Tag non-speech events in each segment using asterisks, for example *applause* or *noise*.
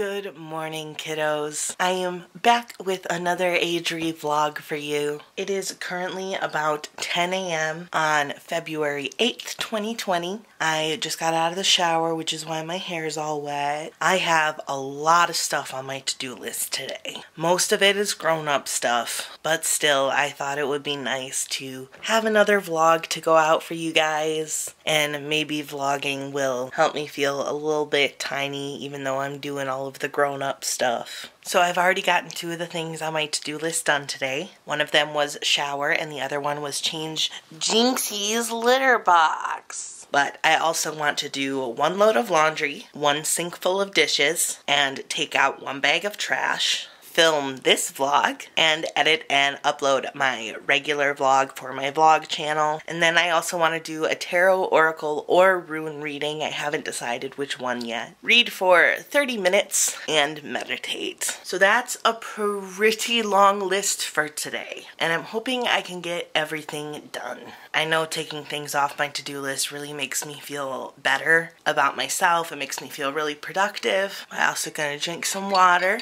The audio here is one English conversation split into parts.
Good morning, kiddos. I am back with another agere vlog for you. It is currently about 10 a.m. on February 8th, 2020. I just got out of the shower, which is why my hair is all wet. I have a lot of stuff on my to-do list today. Most of it is grown-up stuff, but still, I thought it would be nice to have another vlog to go out for you guys, and maybe vlogging will help me feel a little bit tiny, even though I'm doing all of the grown-up stuff. So I've already gotten two of the things on my to-do list done today. One of them was shower and the other one was change Jinxie's litter box. But I also want to do one load of laundry, one sink full of dishes, and take out one bag of trash film this vlog and edit and upload my regular vlog for my vlog channel. And then I also want to do a tarot, oracle, or rune reading. I haven't decided which one yet. Read for 30 minutes and meditate. So that's a pretty long list for today. And I'm hoping I can get everything done. I know taking things off my to-do list really makes me feel better about myself. It makes me feel really productive. I'm also gonna drink some water.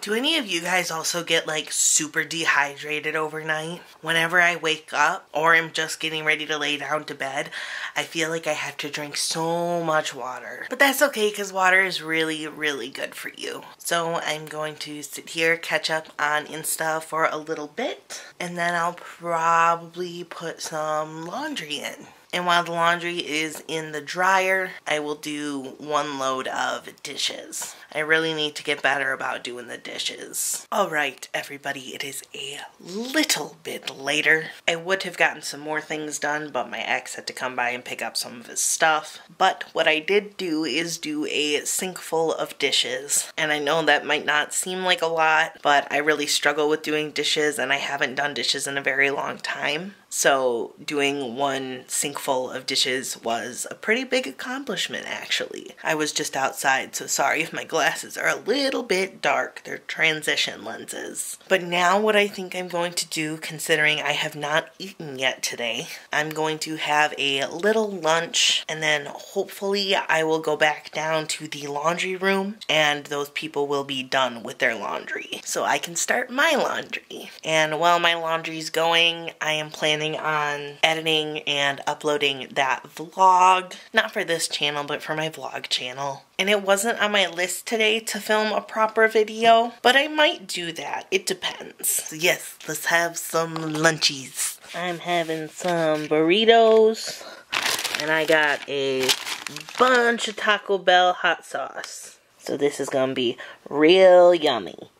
Do any of you guys also get like super dehydrated overnight? Whenever I wake up or am just getting ready to lay down to bed, I feel like I have to drink so much water. But that's okay because water is really, really good for you. So I'm going to sit here, catch up on Insta for a little bit, and then I'll probably put some laundry in. And while the laundry is in the dryer, I will do one load of dishes. I really need to get better about doing the dishes. Alright, everybody, it is a little bit later. I would have gotten some more things done, but my ex had to come by and pick up some of his stuff. But what I did do is do a sink full of dishes. And I know that might not seem like a lot, but I really struggle with doing dishes and I haven't done dishes in a very long time. So doing one sink full of dishes was a pretty big accomplishment actually. I was just outside, so sorry if my glasses are a little bit dark. They're transition lenses. But now what I think I'm going to do, considering I have not eaten yet today, I'm going to have a little lunch and then hopefully I will go back down to the laundry room and those people will be done with their laundry. So I can start my laundry. And while my laundry's going, I am planning planning on editing and uploading that vlog. Not for this channel, but for my vlog channel. And it wasn't on my list today to film a proper video, but I might do that. It depends. Yes, let's have some lunchies. I'm having some burritos, and I got a bunch of Taco Bell hot sauce. So this is gonna be real yummy.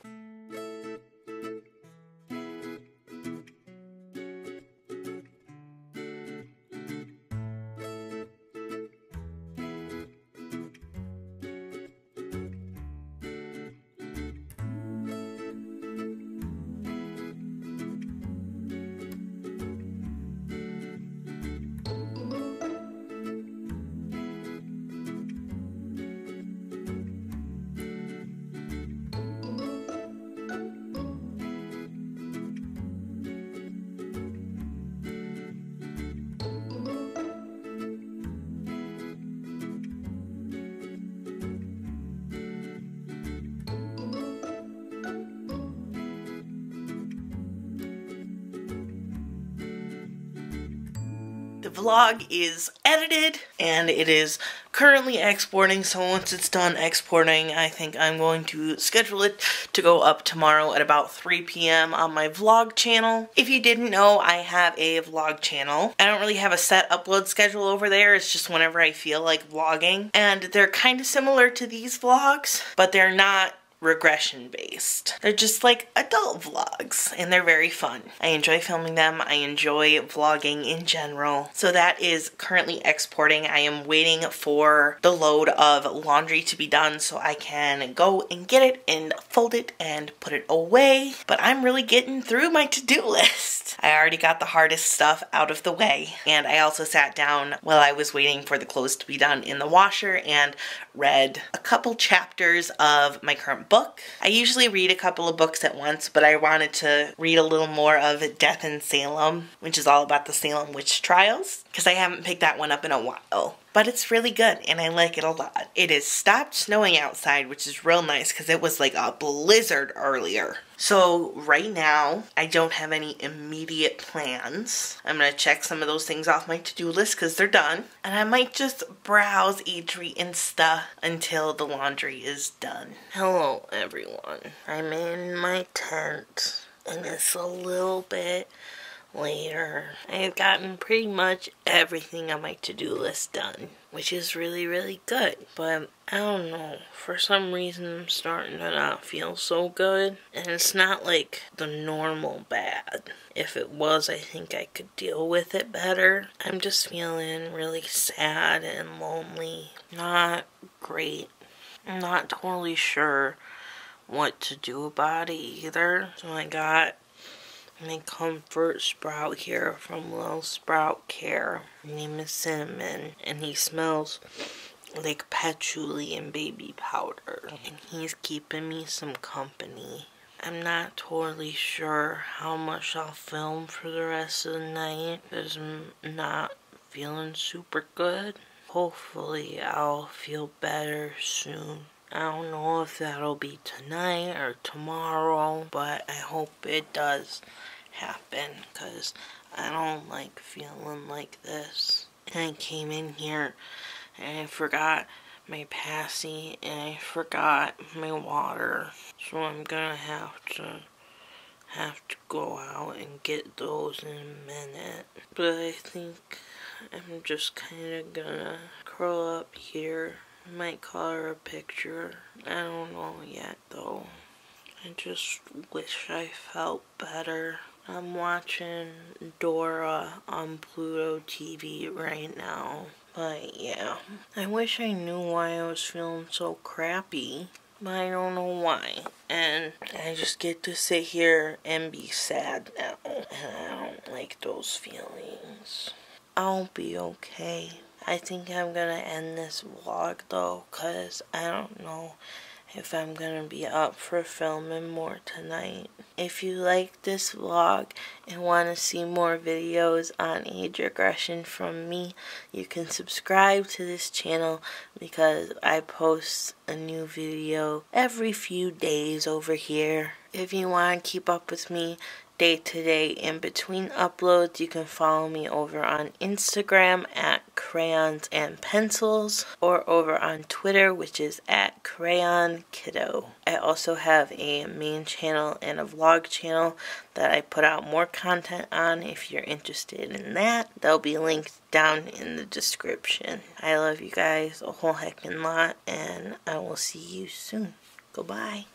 Vlog is edited and it is currently exporting so once it's done exporting I think I'm going to schedule it to go up tomorrow at about 3 p.m. on my vlog channel. If you didn't know I have a vlog channel. I don't really have a set upload schedule over there it's just whenever I feel like vlogging and they're kind of similar to these vlogs but they're not regression based. They're just like adult vlogs and they're very fun. I enjoy filming them. I enjoy vlogging in general. So that is currently exporting. I am waiting for the load of laundry to be done so I can go and get it and fold it and put it away. But I'm really getting through my to-do *laughs* list. I already got the hardest stuff out of the way and I also sat down while I was waiting for the clothes to be done in the washer and read a couple chapters of my current book. I usually read a couple of books at once, but I wanted to read a little more of Death in Salem, which is all about the Salem witch trials, because I haven't picked that one up in a while. But it's really good and I like it a lot. It has stopped snowing outside, which is real nice because it was like a blizzard earlier. So right now, I don't have any immediate plans. I'm gonna check some of those things off my to-do list because they're done. And I might just browse agere Insta until the laundry is done. Hello everyone. I'm in my tent and it's a little bit later. I've gotten pretty much everything on my to-do list done, which is really, really good. But I don't know, for some reason I'm starting to not feel so good. And it's not like the normal bad. If it was, I think I could deal with it better. I'm just feeling really sad and lonely. Not great. I'm not totally sure what to do about it either. So I got my comfort sprout here from Little Sprout Care. His name is Cinnamon, and he smells like patchouli and baby powder. And he's keeping me some company. I'm not totally sure how much I'll film for the rest of the night because I'm not feeling super good. Hopefully, I'll feel better soon. I don't know if that'll be tonight or tomorrow, but I hope it does happen because I don't like feeling like this. And I came in here and I forgot my passy and I forgot my water. So I'm gonna have to have to go out and get those in a minute. But I think I'm just kinda gonna curl up here might color a picture. I don't know yet though. I just wish I felt better. I'm watching Dora on Pluto TV right now. But yeah, I wish I knew why I was feeling so crappy. But I don't know why. And I just get to sit here and be sad now. And I don't like those feelings. I'll be okay. I think I'm gonna end this vlog though, cause I don't know if I'm gonna be up for filming more tonight. If you like this vlog and want to see more videos on age regression from me, you can subscribe to this channel because I post a new video every few days over here. If you want to keep up with me, day to day in between uploads. You can follow me over on instagram at crayons and pencils or over on twitter which is at crayon kiddo. I also have a main channel and a vlog channel that i put out more content on if you're interested in that. They'll be linked down in the description. I love you guys a whole heckin' lot and i will see you soon. Goodbye